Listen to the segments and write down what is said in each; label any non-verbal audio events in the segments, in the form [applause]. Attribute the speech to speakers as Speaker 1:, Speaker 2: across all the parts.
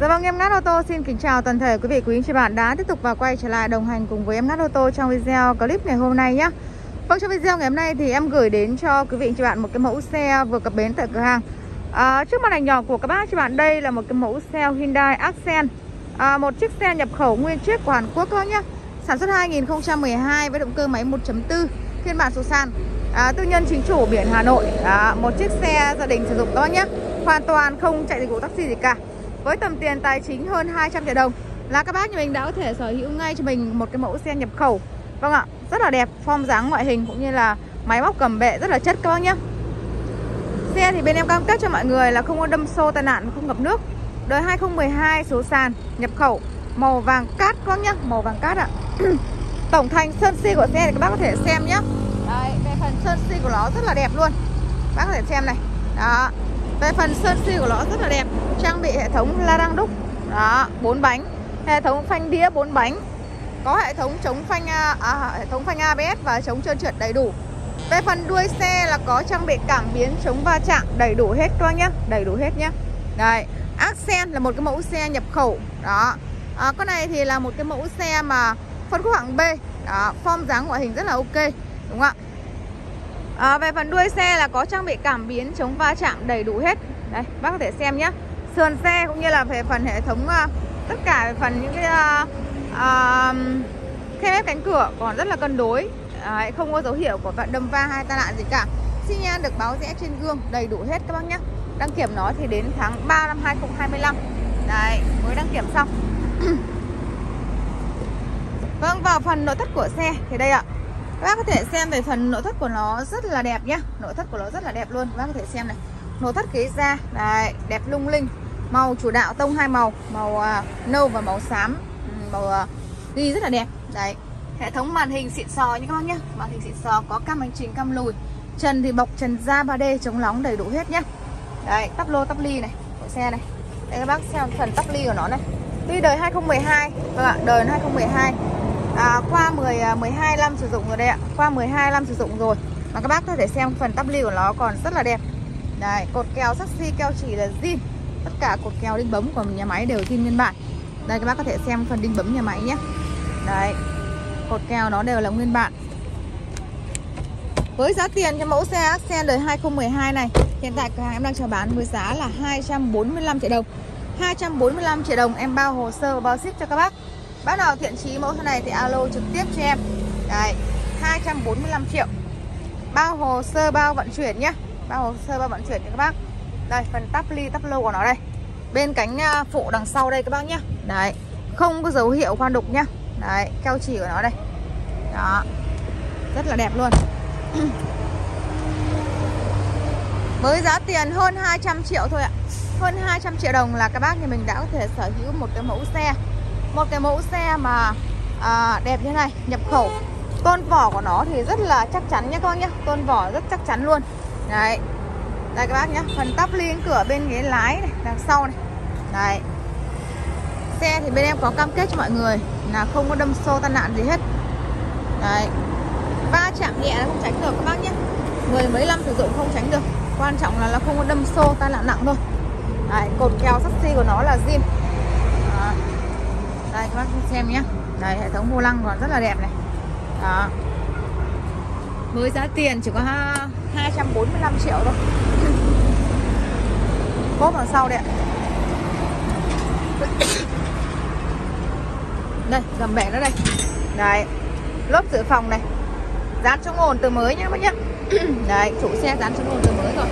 Speaker 1: Dạ vâng, em Ngát Ô tô xin kính chào toàn thể quý vị quý anh chị bạn đã tiếp tục vào quay trở lại đồng hành cùng với em Ngát Ô tô trong video clip ngày hôm nay nhé. Vâng, trong video ngày hôm nay thì em gửi đến cho quý vị anh chị bạn một cái mẫu xe vừa cập bến tại cửa hàng. À, trước màn ảnh nhỏ của các bác chị bạn đây là một cái mẫu xe Hyundai Accent, à, một chiếc xe nhập khẩu nguyên chiếc của Hàn Quốc thôi nhé. Sản xuất 2012 với động cơ máy 1.4 phiên bản số sàn. À, tư nhân chính chủ biển Hà Nội, à, một chiếc xe gia đình sử dụng đó nhé. Hoàn toàn không chạy dịch vụ taxi gì cả với tầm tiền tài chính hơn 200 triệu đồng là các bác nhà mình đã có thể sở hữu ngay cho mình một cái mẫu xe nhập khẩu. Vâng ạ, rất là đẹp, form dáng ngoại hình cũng như là máy móc cầm bệ rất là chất các bác nhé. Xe thì bên em cam kết cho mọi người là không có đâm xô tai nạn, không ngập nước. Đời 2012 số sàn, nhập khẩu, màu vàng cát các bác nhé, màu vàng cát ạ. [clears throat] Tổng thành sơn si của xe thì các bác có thể xem nhé. Đấy, về phần sơn si của nó rất là đẹp luôn. Bác có thể xem này. Đó, về phần sơn si của nó rất là đẹp. Trang bị hệ thống la đăng đúc. Đó, 4 bánh. Hệ thống phanh đĩa 4 bánh. Có hệ thống chống phanh à, à hệ thống phanh ABS và chống trơn trượt đầy đủ. Về phần đuôi xe là có trang bị cảm biến chống va chạm đầy đủ hết các nhá. Đầy đủ hết nhá. Đây, Accent là một cái mẫu xe nhập khẩu. Đó. À, Con này thì là một cái mẫu xe mà phân khúc hạng B. Đó, form dáng ngoại hình rất là ok Đúng không ạ? À, Về phần đuôi xe là có trang bị cảm biến chống va chạm đầy đủ hết. Đây, bác có thể xem nhé. Sườn xe cũng như là về phần hệ thống uh, Tất cả về phần những cái uh, uh, Khe mép cánh cửa còn rất là cân đối. À, Không có dấu hiệu của vận đâm va hay tai nạn gì cả. Xi nhan được báo rẽ trên gương đầy đủ hết các bác nhé. Đăng kiểm nó thì đến tháng 3 năm 2025 Đấy, mới đăng kiểm xong. [clears throat] Vâng, vào phần nội thất của xe thì đây ạ các bác có thể xem về phần nội thất của nó rất là đẹp nhá. Nội thất của nó rất là đẹp luôn. Các bác có thể xem này. Nội thất ghế da Đấy, đẹp lung linh. Màu chủ đạo tông hai màu. Màu uh, nâu và màu xám. Ừ, màu uh, ghi rất là đẹp. Đấy. Hệ thống màn hình xịn sò như các bác nhá. Màn hình xịn sò có cam hành trình cam lùi. Trần thì bọc trần da 3D chống nóng đầy đủ hết nhá. Đấy, tắp lô tắp ly này Của xe này. Đây các bác xem phần tắp ly của nó này. Tuy đời 2012 các bạn, đời 2012 à, qua 10 12 à, năm sử dụng rồi đây ạ. Qua 12 năm sử dụng rồi. Mà các bác có thể xem phần tắp ly của nó còn rất là đẹp. Đây cột kèo saxi keo chỉ là zin. Tất cả cột kèo đinh bấm của nhà máy đều zin nguyên bản. Đây các bác có thể xem phần đinh bấm nhà máy nhé. Đấy cột kèo nó đều là nguyên bản. Với giá tiền cho mẫu xe Accent đời 2012 này hiện tại cửa hàng em đang chào bán với giá là 245 triệu đồng. 245 triệu đồng em bao hồ sơ và bao ship cho các bác. Bác nào thiện chí mẫu xe này thì alo trực tiếp cho em. Đấy 245 triệu. Bao hồ sơ, bao vận chuyển nhé Bao hồ sơ, bao vận chuyển cho các bác. Đây, phần tắp ly, tắp lô của nó đây. Bên cánh à, phụ đằng sau đây các bác nhé Đấy, Không có dấu hiệu khoan đục nhá. Đấy, keo chỉ của nó đây. Đó. Rất là đẹp luôn. [clears throat] Với giá tiền hơn 200 triệu thôi ạ. Hơn 200 triệu đồng là các bác thì mình đã có thể sở hữu một cái mẫu xe một cái mẫu xe mà à, đẹp như này nhập khẩu. Tôn vỏ của nó thì rất là chắc chắn nhé các bác nhé tôn vỏ rất chắc chắn luôn. Đấy. Đây các bác nhé phần tắp ly cửa bên ghế lái này đằng sau này. Đấy. Xe thì bên em có cam kết cho mọi người là không có đâm xô tai nạn gì hết. Đấy. Va chạm nhẹ là không tránh được các bác nhé người mấy năm sử dụng không tránh được. Quan trọng là nó không có đâm xô tai nạn nặng thôi. Đấy cột kèo taxi của nó là zin đây, các bác xem nhé đây, hệ thống vô lăng còn rất là đẹp này. Đó. Mới giá tiền chỉ có 245 triệu thôi. [laughs] Cốp đằng sau [coughs] đây ạ. Đây gầm bẻ nó đây. Đấy. Lốp dự phòng này. Dán chống ồn từ mới nhé bác nhé [coughs] đấy, chủ xe dán chống ồn từ mới rồi.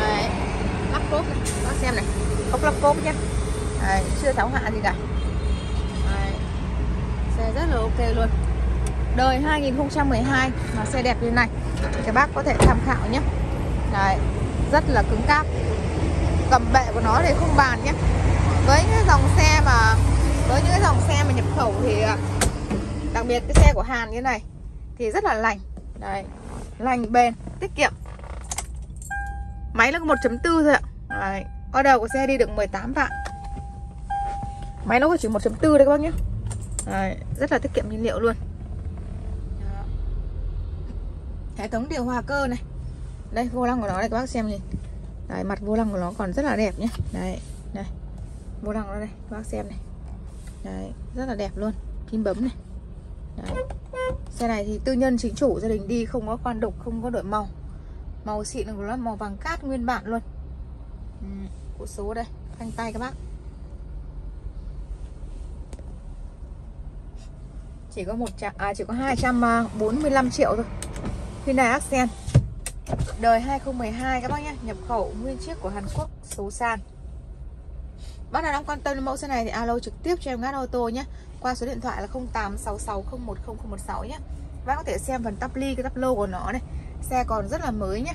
Speaker 1: Đấy. Lắp cốp này. Bác xem này. Ốc lắp cốp nhé Đấy, chưa tháo hạ gì cả. Đấy. Xe rất là ok luôn. Đời 2012 mà xe đẹp như này Các bác có thể tham khảo nhé. Đấy, rất là cứng cáp. Cầm bệ của nó thì không bàn nhé. Với những dòng xe mà Với những cái dòng xe mà nhập khẩu thì à, Đặc biệt cái xe của Hàn như này Thì rất là lành. Đấy, lành bền, tiết kiệm. Máy nó có 1.4 thôi ạ. Đấy, order của xe đi được 18 vạn. Máy nó có chỉ 1.4 đây các bác nhé. Đấy, Rất là tiết kiệm nhiên liệu luôn. Đó. Hệ thống điều hòa cơ này. Đây vô lăng của nó đây các bác xem nhìn. Đấy, Mặt vô lăng của nó còn rất là đẹp nhé. Đấy đây vô lăng nó đây bác xem này. Đấy rất là đẹp luôn. Kim bấm này. Đấy. Xe này thì tư nhân chính chủ gia đình đi không có khoan đục không có đổi màu. Màu xịn của nó màu vàng cát nguyên bản luôn. Ừ, của số đây phanh tay các bác chỉ có một trăm à chỉ có 245 à, triệu thôi. Hyundai Accent. Đời 2012 các bác nhé. Nhập khẩu nguyên chiếc của Hàn Quốc số sàn. Bác nào đang quan tâm đến mẫu xe này thì alo trực tiếp cho em ngắt ô tô nhé. Qua số điện thoại là 0866010016 nhé. Bác có thể xem phần tắp ly, cái tắp lô của nó này. Xe còn rất là mới nhé.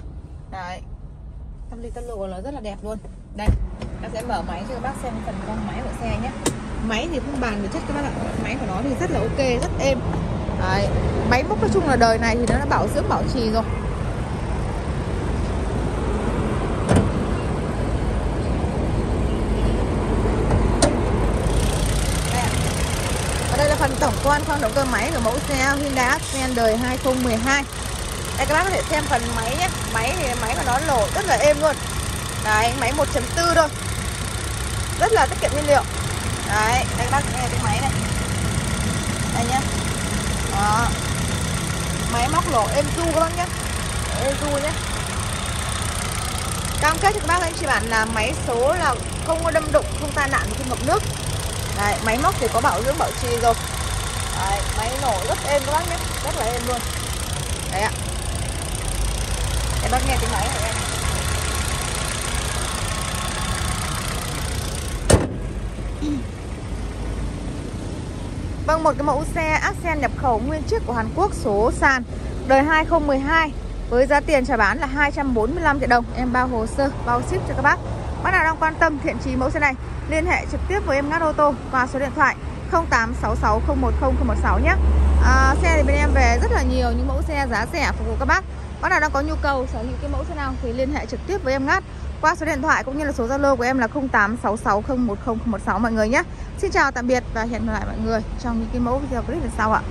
Speaker 1: Đấy. Tắp ly, tắp lô của nó rất là đẹp luôn. Đây, em sẽ mở máy cho các bác xem phần con máy của xe nhé. Máy thì không bàn về chất các bạn ạ. Máy của nó thì rất là ok, rất êm. Đấy. Máy móc nói chung là đời này thì nó đã bảo dưỡng bảo trì rồi. Phần tổng quan khoang động cơ máy của mẫu xe Hyundai Accent đời 2012 đây các bác có thể xem phần máy nhé. Máy thì máy của nó lổ rất là êm luôn. Đấy máy 1.4 thôi. Rất là tiết kiệm nhiên liệu đấy đây các bác nghe cái máy này. Đây nhá. Đó. Máy móc lỗ êm du các bác nhé êm du nhé cam kết cho các bác anh chị bạn là máy số là không có đâm đụng không tai nạn không ngập nước. Đấy, máy móc thì có bảo dưỡng bảo trì rồi. Đấy, máy nổ rất êm các bác nhé Rất là êm luôn. Đấy ạ. Em bác nghe tiếng máy của em Vâng, một cái mẫu xe Accent nhập khẩu nguyên chiếc của Hàn Quốc số sàn Đời 2012 Với giá tiền trả bán là 245 triệu đồng. Em bao hồ sơ, bao ship cho các bác. Bác nào đang quan tâm thiện trí mẫu xe này Liên hệ trực tiếp với em Ngát ô tô qua số điện thoại 0866010016 nhé. À, Xe thì bên em về rất là nhiều những mẫu xe giá rẻ phục vụ các bác. Bác nào đang có nhu cầu sở hữu cái mẫu xe nào thì liên hệ trực tiếp với em Ngát qua số điện thoại cũng như là số Zalo của em là 0866010016 mọi người nhé. Xin chào, tạm biệt và hẹn gặp lại mọi người trong những cái mẫu video clip lần sau ạ.